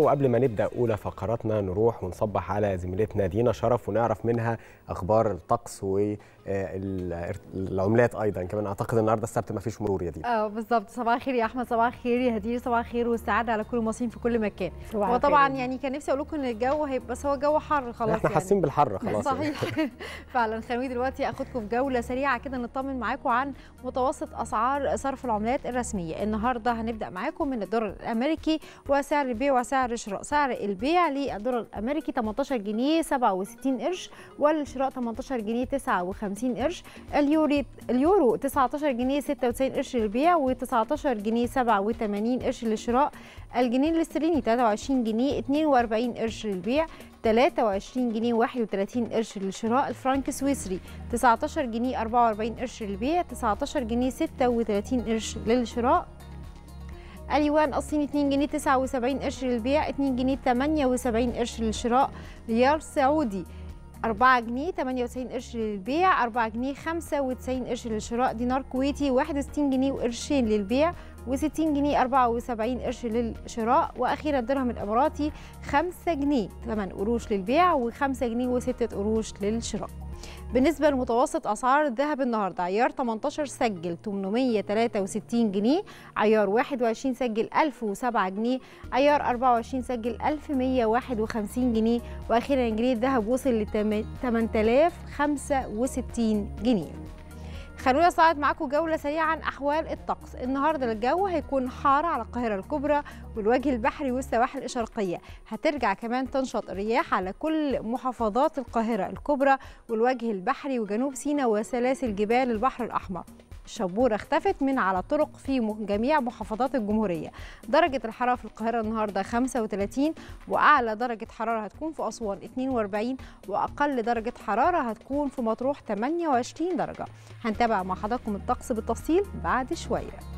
وقبل ما نبدأ أولى فقراتنا نروح ونصبح على زميلتنا دينا شرف ونعرف منها أخبار الطقس والعملات أيضا. كمان أعتقد النهارده السبت ما فيش مرور يا دينا آه بالظبط. صباح الخير يا أحمد صباح الخير يا هدير صباح الخير والسعادة على كل المصريين في كل مكان. وطبعا. يعني كان نفسي أقول لكم إن الجو هيبقى بس هو جو حر خلاص إحنا يعني. حاسين بالحر خلاص يعني. صحيح. فعلا. خلوني دلوقتي آخدكم في جولة سريعة كده نطمن معاكم عن متوسط أسعار صرف العملات الرسمية. النهارده هنبدأ معاكم من الدولار الأمريكي وسعر البيع وسعر الشراء. سعر البيع للدولار الأمريكي 18 جنيه 67 قرش والشراء 18 جنيه 59 قرش اليورو اليورو 19 جنيه 96 قرش للبيع و19 جنيه 87 قرش للشراء. الجنيه الاسترليني 23 جنيه 42 قرش للبيع 23 جنيه 31 قرش للشراء الفرنك السويسري 19 جنيه 44 قرش للبيع 19 جنيه 36 قرش للشراء. اليوان الصيني 2 جنيه 79 قرش للبيع 2 جنيه 78 قرش للشراء. ريال سعودي 4 جنيه 98 قرش للبيع 4 جنيه 95 قرش للشراء. دينار كويتي 61 جنيه وقرشين للبيع و60 جنيه 74 قرش للشراء. وأخيرا الدرهم الإماراتي 5 جنيه 8 قروش للبيع و5 جنيه و6 قروش للشراء. بالنسبة لمتوسط أسعار الذهب النهاردة عيار 18 سجل 863 جنيه عيار 21 سجل 1007 جنيه عيار 24 سجل 1151 جنيه وأخيرا جنيه الذهب وصل ل 8065 جنيه. خلونا نستعرض معاكم جولة سريعة عن أحوال الطقس. النهاردة الجو هيكون حار على القاهرة الكبرى والوجه البحري والسواحل الشرقية هترجع كمان تنشط الرياح على كل محافظات القاهرة الكبرى والوجه البحري وجنوب سيناء وسلاسل جبال البحر الأحمر. الشبورة اختفت من على الطرق في جميع محافظات الجمهورية. درجة الحرارة في القاهرة النهاردة 35 وأعلى درجة حرارة هتكون في أسوان 42 وأقل درجة حرارة هتكون في مطروح 28 درجة. هنتابع مع حضراتكم الطقس بالتفصيل بعد شوية.